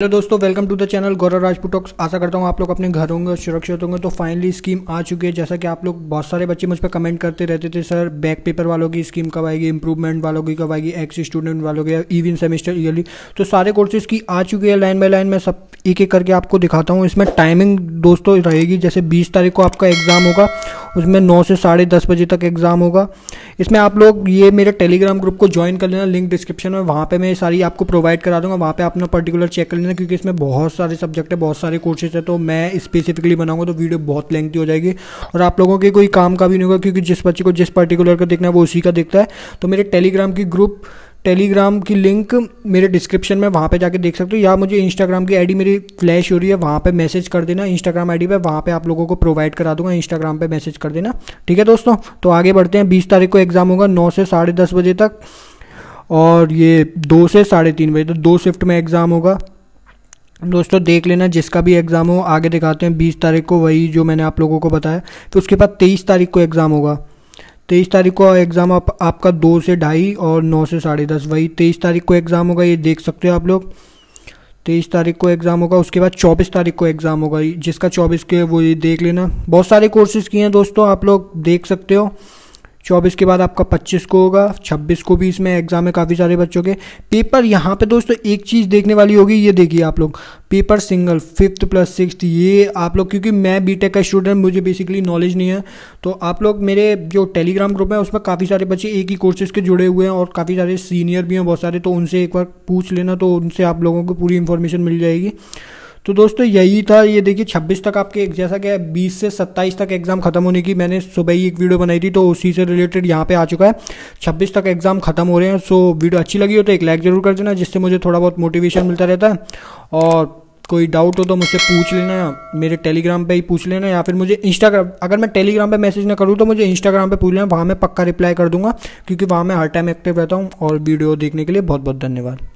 Hello दोस्तों welcome to the channel Gaurav Rajput talks आशा करता हूँ आप लोग अपने घर होंगे और सुरक्षित होंगे। तो फाइनली स्कीम आ चुकी है। जैसा कि आप लोग बहुत सारे बच्चे मुझ पर कमेंट करते रहते थे सर बैक पेपर वालों की स्कीम कब आएगी? इंप्रूवमेंट वालों की कब आएगी? एक्स स्टूडेंट वालों की इवन सेमेस्टर ईयरली तो सारे कोर्सेज की आ चुकी है लाइन बाय लाइन में। सब एक एक करके आपको दिखाता हूँ। इसमें टाइमिंग दोस्तों रहेगी। जैसे बीस तारीख को आपका एग्ज़ाम होगा, उसमें नौ से साढ़े दस बजे तक एग्ज़ाम होगा। इसमें आप लोग ये मेरे टेलीग्राम ग्रुप को ज्वाइन कर लेना लिंक डिस्क्रिप्शन में, वहाँ पे मैं सारी आपको प्रोवाइड करा दूँगा, वहाँ पे अपना पर्टिकुलर चेक कर लेना, क्योंकि इसमें बहुत सारे सब्जेक्ट है, बहुत सारे कोर्सेज है तो मैं स्पेसिफिकली बनाऊँगा तो वीडियो बहुत लेंथी हो जाएगी। और आप लोगों के कोई काम का भी नहीं होगा, क्योंकि जिस बच्चे को जिस पर्टिकुलर का देखना है, वो उसी का देखता है। तो मेरे टेलीग्राम की ग्रुप टेलीग्राम की लिंक मेरे डिस्क्रिप्शन में, वहाँ पे जाके देख सकते हो। या मुझे इंस्टाग्राम की आईडी मेरी फ्लैश हो रही है, वहाँ पे मैसेज कर देना। इंस्टाग्राम आईडी पे, वहाँ पे आप लोगों को प्रोवाइड करा दूँगा। इंस्टाग्राम पे मैसेज कर देना। ठीक है दोस्तों? तो आगे बढ़ते हैं। बीस तारीख को एग्ज़ाम होगा, नौ से साढ़े दस बजे तक। और ये दो से साढ़े तीन बजे तक, दो शिफ्ट में एग्ज़ाम होगा। दोस्तों, देख लेना, जिसका भी एग्ज़ाम हो, आगे दिखाते हैं। बीस तारीख को वही जो मैंने आप लोगों को बताया। फिर उसके बाद तेईस तारीख को एग्ज़ाम होगा। तेईस तारीख को एग्ज़ाम आप, आपका दो से ढाई और नौ से साढ़े दस वही तेईस तारीख को एग्ज़ाम होगा ये देख सकते हो आप लोग। तेईस तारीख को एग्ज़ाम होगा उसके बाद चौबीस तारीख को एग्ज़ाम होगा जिसका चौबीस के वो ये देख लेना। बहुत सारे कोर्सेज़ किए हैं दोस्तों आप लोग देख सकते हो। चौबीस के बाद आपका पच्चीस को होगा, छब्बीस को भी इसमें एग्ज़ाम है काफ़ी सारे बच्चों के। पेपर यहाँ पे दोस्तों एक चीज़ देखने वाली होगी, ये देखिए आप लोग। Paper single fifth plus six ये आप लोग, क्योंकि मैं बीटेक का स्टूडेंट मुझे बेसिकली नॉलेज नहीं है। तो आप लोग मेरे जो टेलीग्राम ग्रुप है, उसमें काफ़ी सारे बच्चे एक ही कोर्सेज के जुड़े हुए हैं और काफ़ी सारे सीनियर भी हैं, बहुत सारे तो उनसे एक बार पूछ लेना तो उनसे आप लोगों को पूरी इन्फॉर्मेशन मिल जाएगी। तो दोस्तों, यही था, ये देखिए 26 तक आपके एक जैसा कि 20 से 27 तक एग्ज़ाम खत्म होने की मैंने सुबह ही एक वीडियो बनाई थी तो उसी से रिलेटेड यहाँ पे आ चुका है। 26 तक एग्ज़ाम खत्म हो रहे हैं सो वीडियो अच्छी लगी हो तो एक लाइक ज़रूर कर देना, जिससे मुझे थोड़ा बहुत मोटिवेशन मिलता रहता है। और कोई डाउट हो तो मुझसे पूछ लेना, मेरे टेलीग्राम पे ही पूछ लेना, या फिर मुझे इंस्टाग्राम अगर मैं टेलीग्राम पे मैसेज ना करूँ तो मुझे इंस्टाग्राम पे पूछ लेना, वहाँ मैं पक्का रिप्लाई कर दूँगा, क्योंकि वहाँ मैं हर टाइम एक्टिव रहता हूँ। और वीडियो देखने के लिए बहुत बहुत धन्यवाद।